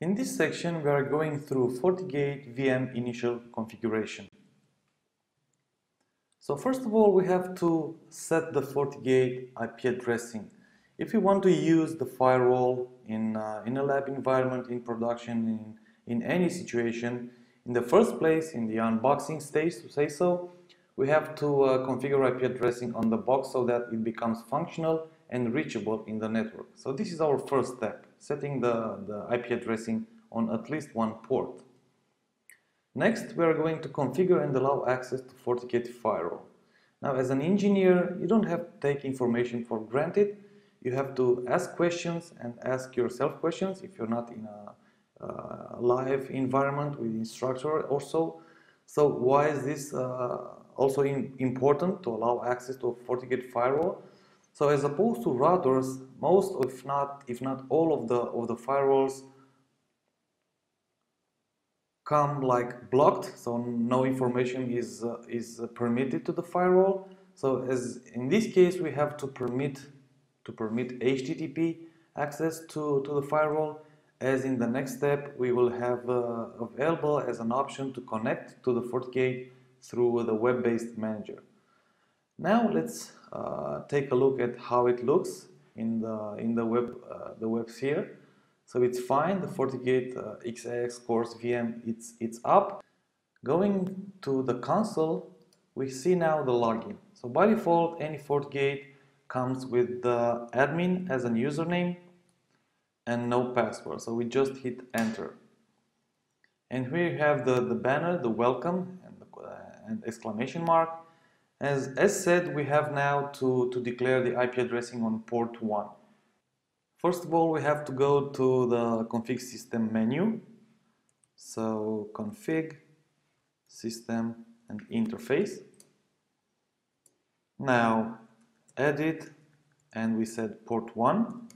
In this section, we are going through FortiGate VM initial configuration. So first of all, we have to set the FortiGate IP addressing. If you want to use the firewall in, uh, in a lab environment, in production, in, in any situation, in the first place, in the unboxing stage, to say so, we have to uh, configure IP addressing on the box so that it becomes functional and reachable in the network. So this is our first step, setting the, the IP addressing on at least one port. Next, we are going to configure and allow access to FortiGate firewall. Now, as an engineer, you don't have to take information for granted. You have to ask questions and ask yourself questions if you're not in a uh, live environment with instructor or so. So why is this uh, also in, important to allow access to a FortiGate firewall? So as opposed to routers, most if not if not all of the of the firewalls come like blocked, so no information is uh, is permitted to the firewall. So as in this case, we have to permit to permit HTTP access to to the firewall. As in the next step, we will have uh, available as an option to connect to the FortiGate through the web-based manager. Now let's uh, take a look at how it looks in the in the web uh, the vSphere. So it's fine. The FortiGate uh, XAX course VM it's it's up. Going to the console, we see now the login. So by default, any FortiGate comes with the admin as a username and no password. So we just hit enter. And here you have the, the banner, the welcome and, the, uh, and exclamation mark as, as said, we have now to, to declare the IP addressing on port 1. First of all, we have to go to the config system menu. So config, system and interface. Now edit and we said port 1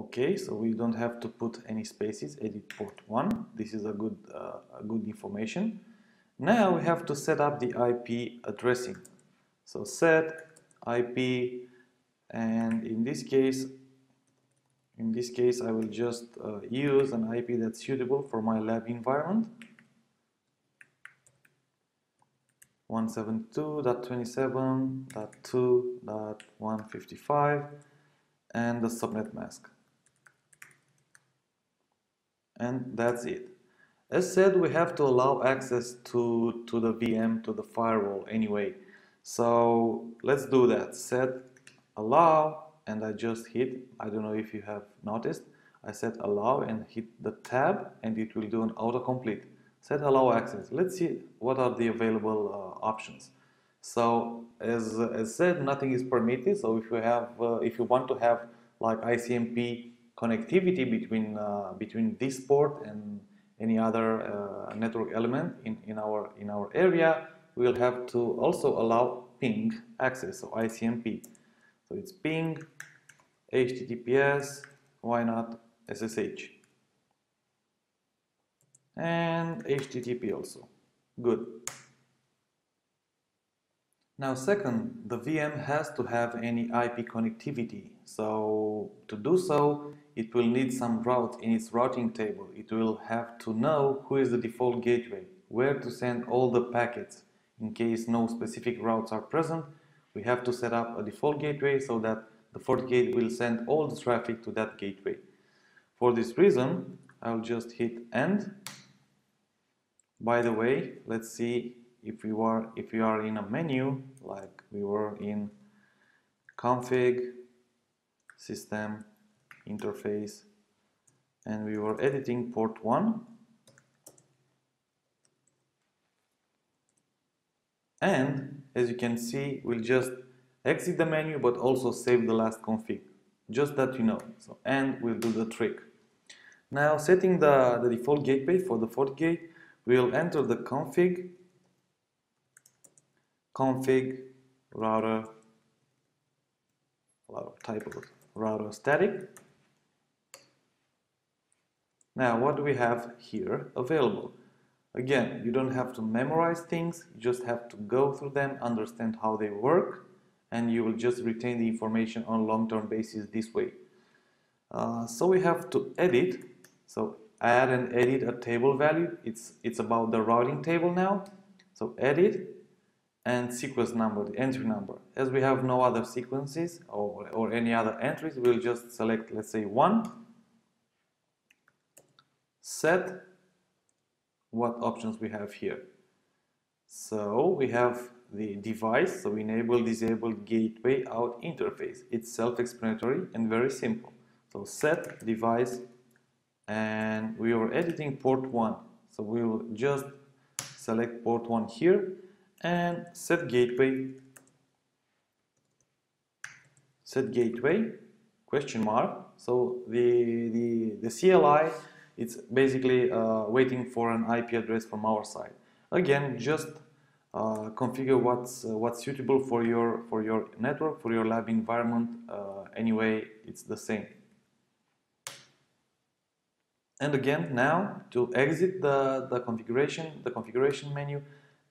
Okay, so we don't have to put any spaces, edit port 1. This is a good, uh, a good information. Now we have to set up the IP addressing. So set IP and in this case, in this case I will just uh, use an IP that's suitable for my lab environment. 172.27.2.155 and the subnet mask and that's it. As said, we have to allow access to, to the VM, to the firewall anyway. So let's do that. Set allow, and I just hit, I don't know if you have noticed, I said allow and hit the tab and it will do an autocomplete. Set allow access. Let's see what are the available uh, options. So as, as said, nothing is permitted. So if you have, uh, if you want to have like ICMP connectivity between uh, between this port and any other uh, network element in, in our in our area we will have to also allow ping access so ICMP so it's ping HTTPS why not SSH and HTTP also. Good now second, the VM has to have any IP connectivity. So to do so, it will need some route in its routing table. It will have to know who is the default gateway, where to send all the packets. In case no specific routes are present, we have to set up a default gateway so that the FortiGate will send all the traffic to that gateway. For this reason, I'll just hit end. By the way, let's see if we were if we are in a menu like we were in config system interface and we were editing port 1 and as you can see we'll just exit the menu but also save the last config just that you know. So and we'll do the trick. Now setting the, the default gateway for the FortiGate we'll enter the config config router lot of router static now what do we have here available again you don't have to memorize things you just have to go through them understand how they work and you will just retain the information on long-term basis this way. Uh, so we have to edit, so add and edit a table value. It's, it's about the routing table now. So edit and sequence number, the entry number. As we have no other sequences or, or any other entries, we'll just select, let's say, one. Set what options we have here. So we have the device, so enable, disable, gateway, out interface. It's self-explanatory and very simple. So set device and we are editing port 1. So we will just select port 1 here and set gateway. Set gateway question mark. So the the the CLI it's basically uh, waiting for an IP address from our side. Again just uh, configure what's uh, what's suitable for your for your network for your lab environment uh, anyway it's the same. And again now to exit the the configuration the configuration menu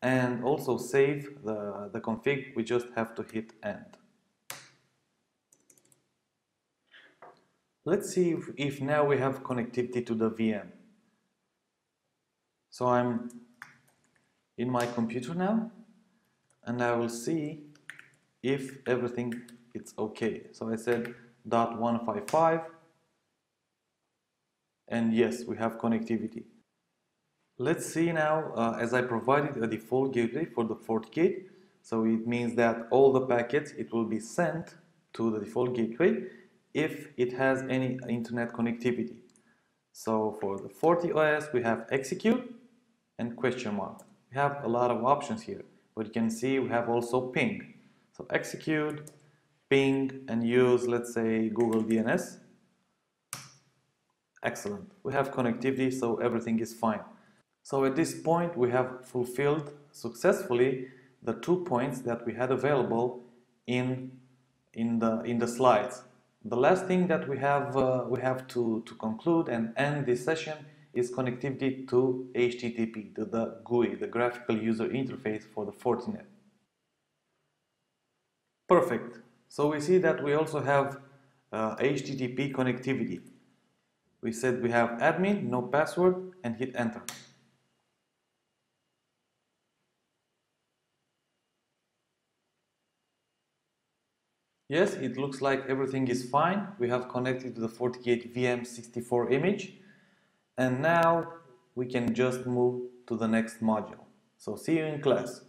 and also save the, the config, we just have to hit end. Let's see if, if now we have connectivity to the VM. So I'm in my computer now and I will see if everything is okay. So I said dot 155 and yes, we have connectivity. Let's see now, uh, as I provided a default gateway for the FortiGate, so it means that all the packets, it will be sent to the default gateway if it has any internet connectivity. So for the FortiOS, we have execute and question mark. We have a lot of options here, but you can see we have also ping. So execute, ping, and use, let's say, Google DNS. Excellent. We have connectivity, so everything is fine. So at this point we have fulfilled successfully the two points that we had available in, in, the, in the slides. The last thing that we have, uh, we have to, to conclude and end this session is connectivity to HTTP, to the GUI, the graphical user interface for the Fortinet. Perfect. So we see that we also have uh, HTTP connectivity. We said we have admin, no password, and hit enter. Yes, it looks like everything is fine. We have connected to the FortiGate VM64 image. And now we can just move to the next module. So see you in class.